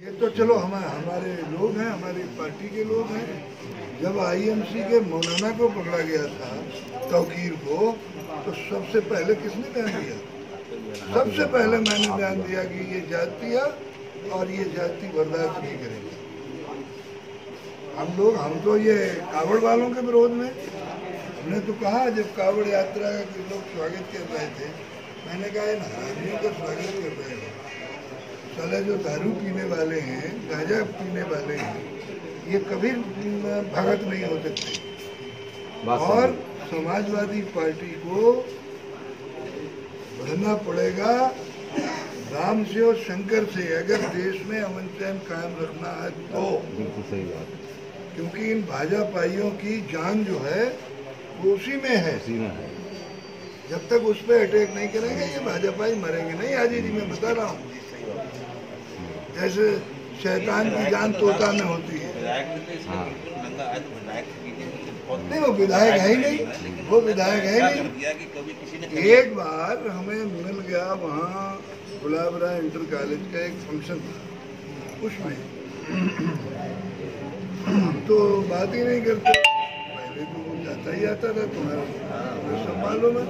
ये तो चलो, हम, हमारे लोग हैं, हमारी पार्टी के लोग हैं। जब आईएमसी के मौलाना को पकड़ा गया था, तौकीर को तो सबसे पहले किसने बयान दिया? सबसे पहले मैंने बयान दिया कि ये जातीय और ये जाति बर्दाश्त नहीं करेंगे। हम लोग, हम तो ये कावड़ वालों के विरोध में। हमने तो कहा, जब कावड़ यात्रा के लोग स्वागत कर रहे थे, मैंने कहा, इन हरामियों का स्वागत कर रहे हैं। साला जो दारू पीने वाले हैं गांजा पीने वाले हैं ये कभी भगत नहीं हो सकते। और समाजवादी पार्टी को बढ़ना पड़ेगा राम से और शंकर से अगर देश में अमन चैन कायम रखना है तो। बिल्कुल सही बात क्योंकि इन भाजपाइयों की जान जो है वो उसी में है। उसी में है। जब तक उस पर अटैक नहीं करेंगे ये भाजपाई मरेंगे नहीं। आजी जी मैं बता रहा हूँ। जैसे शैतान की जान तोता में होती है। नहीं, वो विधायक है ही नहीं। वो विधायक है नहीं। एक बार हमें मिल गया वहाँ गुलाब राय इंटर कॉलेज का एक फ़ंक्शन था, उसमें। तो बात ही नहीं करते। पहले तो वो जाता ही आता था, तुम्हारा सब मालूम है